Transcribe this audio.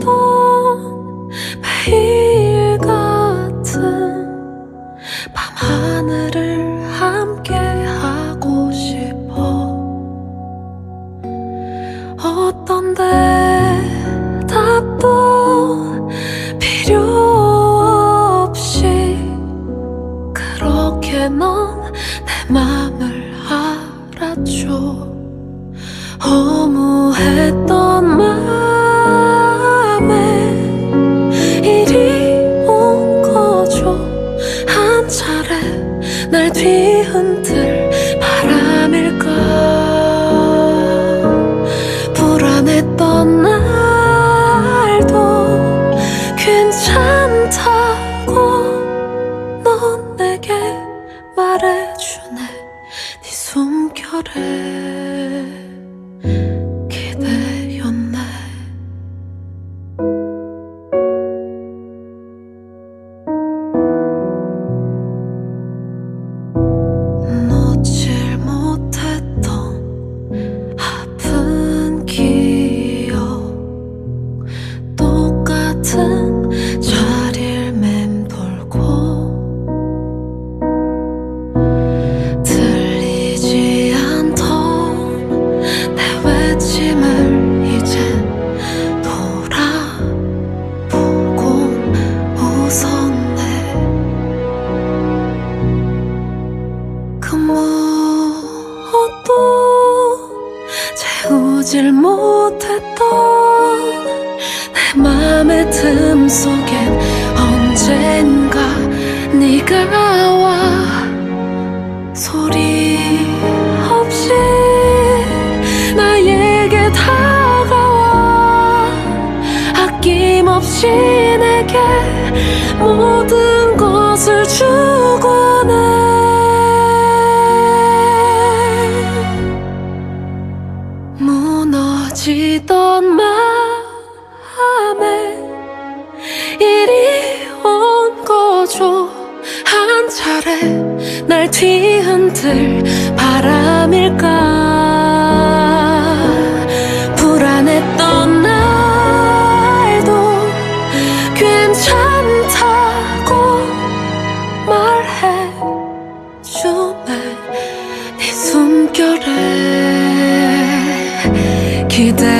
던 매일 같은 밤하늘을 함께 하고 싶어. 어떤 대답도 필요 없이 그렇게 넌 내 맘을 알아줘. 허무했던 날 뒤흔들 바람일까 불안했던 날도 괜찮다고 넌 내게 말해주네. 네 숨결에 错 채우질 못했던 내 맘의 틈 속엔 언젠가 네가 와. 소리 없이 나에게 다가와. 아낌없이 내게 모든 것을 주곤 이리 온 거죠. 한 차례 날 뒤흔들 바람일까? 불안했던 날도 괜찮다고 말해주네. 네 숨결에 기대